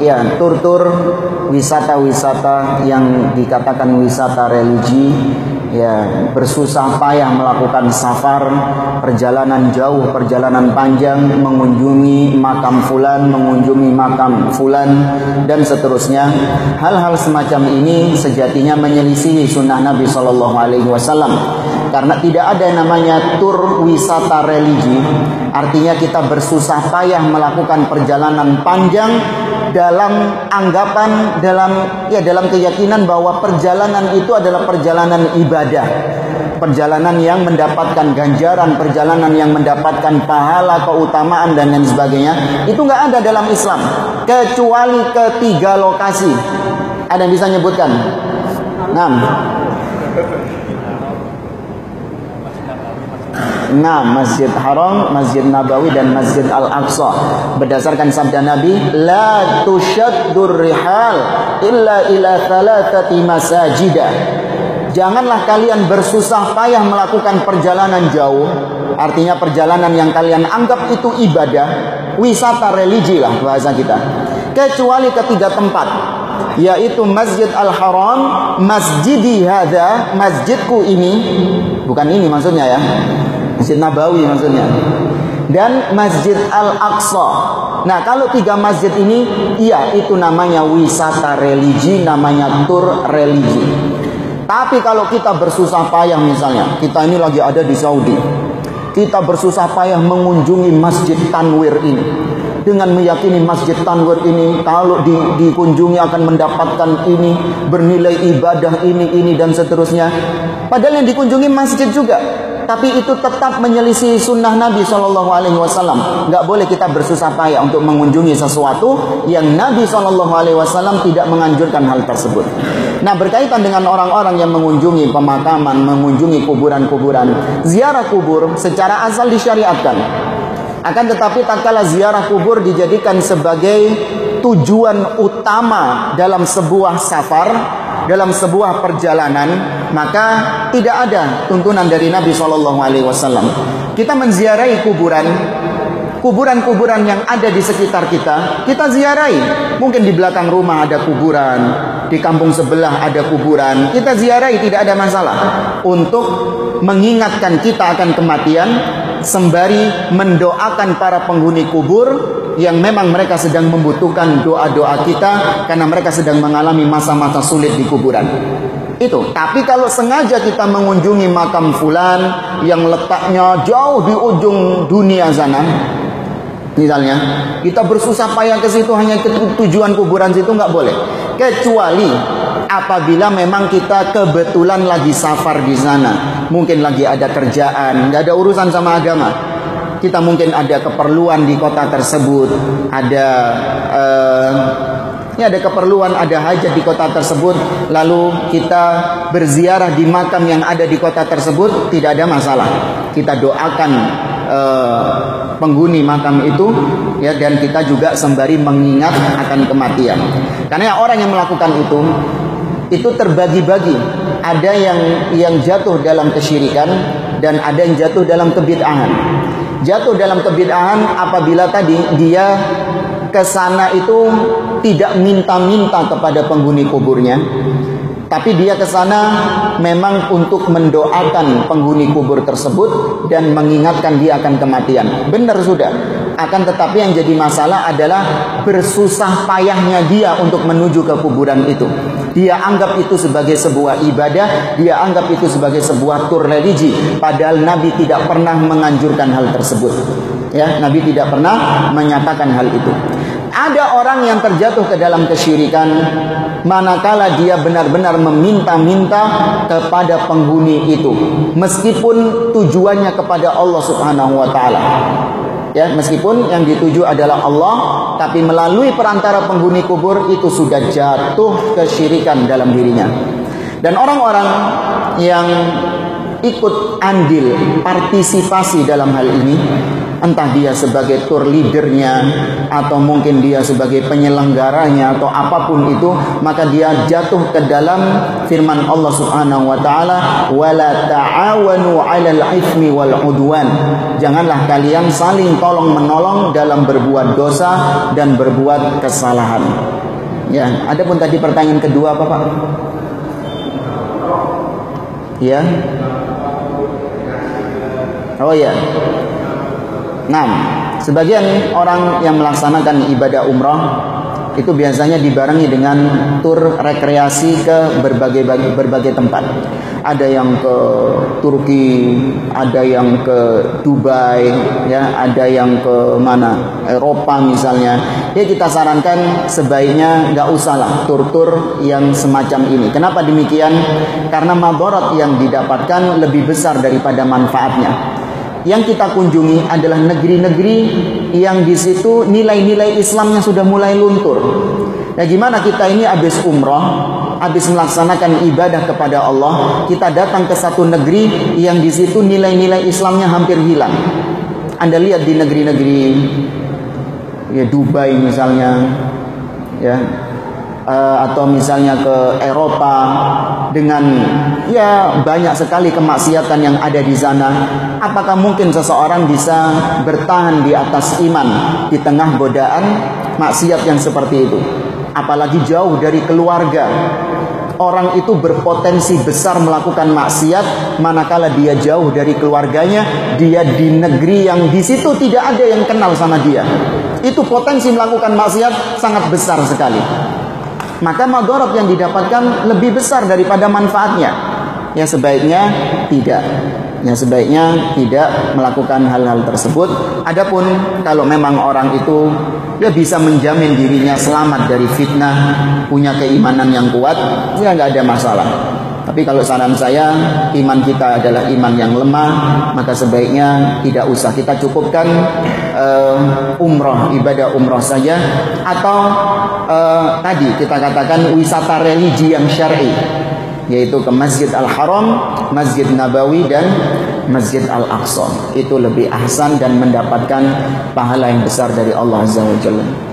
Ya, tur-tur wisata-wisata yang dikatakan wisata religi ya bersusah payah melakukan safar perjalanan jauh perjalanan panjang mengunjungi makam fulan mengunjungi makam fulan dan seterusnya. Hal-hal semacam ini sejatinya menyelisihi sunnah Nabi Shallallahu Alaihi Wasallam. Karena tidak ada namanya tur wisata religi artinya kita bersusah payah melakukan perjalanan panjang dalam anggapan dalam ya dalam keyakinan bahwa perjalanan itu adalah perjalanan ibadah. Perjalanan yang mendapatkan ganjaran perjalanan yang mendapatkan pahala keutamaan dan lain sebagainya itu nggak ada dalam Islam. Kecuali ketiga lokasi. Ada yang bisa nyebutkan? Enam Nah, Masjid Haram, Masjid Nabawi dan Masjid Al-Aqsa. Berdasarkan sabda Nabi, la tushaddur rihal illa ila thalathati masajida. Janganlah kalian bersusah payah melakukan perjalanan jauh, artinya perjalanan yang kalian anggap itu ibadah, wisata religi lah bahasa kita. Kecuali ketiga tempat, yaitu Masjid Al-Haram, Masjidi hadza, masjidku ini, bukan ini maksudnya ya Masjid Nabawi maksudnya. Dan Masjid Al-Aqsa. Nah, kalau tiga masjid ini, iya itu namanya wisata religi, namanya tur religi. Tapi kalau kita bersusah payah misalnya, kita ini lagi ada di Saudi. Kita bersusah payah mengunjungi Masjid Tanwir ini dengan meyakini Masjid Tanwir ini kalau di, dikunjungi akan mendapatkan ini bernilai ibadah ini ini dan seterusnya. Padahal yang dikunjungi masjid juga, tapi itu tetap menyelisih sunnah Nabi Shallallahu Alaihi Wasallam. Gak boleh kita bersusah payah untuk mengunjungi sesuatu yang Nabi Shallallahu Alaihi Wasallam tidak menganjurkan hal tersebut. Nah berkaitan dengan orang-orang yang mengunjungi pemakaman, mengunjungi kuburan-kuburan, ziarah kubur secara asal disyariatkan. Akan tetapi tak kala ziarah kubur dijadikan sebagai tujuan utama dalam sebuah safar, dalam sebuah perjalanan, maka tidak ada tuntunan dari Nabi Shallallahu Alaihi Wasallam. Kita menziarahi kuburan, kuburan-kuburan yang ada di sekitar kita, kita ziarahi. Mungkin di belakang rumah ada kuburan, di kampung sebelah ada kuburan, kita ziarahi tidak ada masalah. Untuk mengingatkan kita akan kematian, sembari mendoakan para penghuni kubur yang memang mereka sedang membutuhkan doa-doa kita karena mereka sedang mengalami masa-masa sulit di kuburan. Itu. Tapi kalau sengaja kita mengunjungi makam fulan yang letaknya jauh di ujung dunia sana, misalnya kita bersusah payah ke situ hanya ke tujuan kuburan situ nggak boleh. Kecuali apabila memang kita kebetulan lagi safar di sana, mungkin lagi ada kerjaan, nggak ada urusan sama agama kita mungkin ada keperluan di kota tersebut, ada uh, ini ada keperluan, ada hajat di kota tersebut, lalu kita berziarah di makam yang ada di kota tersebut, tidak ada masalah. Kita doakan uh, penghuni makam itu ya dan kita juga sembari mengingat akan kematian. Karena orang yang melakukan itu itu terbagi-bagi. Ada yang yang jatuh dalam kesyirikan dan ada yang jatuh dalam kebid'ahan jatuh dalam kebid'ahan apabila tadi dia ke sana itu tidak minta-minta kepada penghuni kuburnya tapi dia ke sana memang untuk mendoakan penghuni kubur tersebut dan mengingatkan dia akan kematian. Benar sudah. Akan tetapi yang jadi masalah adalah bersusah payahnya dia untuk menuju ke kuburan itu. Dia anggap itu sebagai sebuah ibadah, dia anggap itu sebagai sebuah tur religi, padahal Nabi tidak pernah menganjurkan hal tersebut. Ya, Nabi tidak pernah menyatakan hal itu. Ada orang yang terjatuh ke dalam kesyirikan manakala dia benar-benar meminta-minta kepada penghuni itu meskipun tujuannya kepada Allah Subhanahu wa taala ya meskipun yang dituju adalah Allah tapi melalui perantara penghuni kubur itu sudah jatuh kesyirikan dalam dirinya. Dan orang-orang yang ikut andil partisipasi dalam hal ini entah dia sebagai tour leadernya atau mungkin dia sebagai penyelenggaranya atau apa pun itu maka dia jatuh ke dalam firman Allah Subhanahu wa taala wala ta'awanu 'alal itsmi wal 'udwan. Janganlah kalian saling tolong menolong dalam berbuat dosa dan berbuat kesalahan. Ya adapun tadi pertanyaan kedua apa Pak? Ya. Oh ya Nah, sebagian orang yang melaksanakan ibadah umroh itu biasanya dibarengi dengan tur rekreasi ke berbagai berbagai tempat. Ada yang ke Turki, ada yang ke Dubai, ya, ada yang ke mana Eropa misalnya. Ya kita sarankan sebaiknya nggak usah lah tur-tur yang semacam ini. Kenapa demikian? Karena maborat yang didapatkan lebih besar daripada manfaatnya yang kita kunjungi adalah negeri-negeri yang di situ nilai-nilai Islamnya sudah mulai luntur. Nah, gimana kita ini habis umroh, habis melaksanakan ibadah kepada Allah, kita datang ke satu negeri yang di situ nilai-nilai Islamnya hampir hilang. Anda lihat di negeri-negeri ya Dubai misalnya, ya uh, atau misalnya ke Eropa dengan ya banyak sekali kemaksiatan yang ada di sana. Apakah mungkin seseorang bisa bertahan di atas iman di tengah godaan maksiat yang seperti itu? Apalagi jauh dari keluarga. Orang itu berpotensi besar melakukan maksiat manakala dia jauh dari keluarganya dia di negeri yang di situ tidak ada yang kenal sama dia. Itu potensi melakukan maksiat sangat besar sekali maka madorot yang didapatkan lebih besar daripada manfaatnya. Ya sebaiknya tidak. Ya sebaiknya tidak melakukan hal-hal tersebut. Adapun kalau memang orang itu ya bisa menjamin dirinya selamat dari fitnah, punya keimanan yang kuat, ya nggak ada masalah. Tapi kalau saran saya, iman kita adalah iman yang lemah, maka sebaiknya tidak usah kita cukupkan uh, umroh, ibadah umroh saja, atau uh, tadi kita katakan wisata religi yang syar'i, yaitu ke Masjid Al Haram, Masjid Nabawi dan Masjid Al Aqsa. Itu lebih ahsan dan mendapatkan pahala yang besar dari Allah Azza wa Jalla.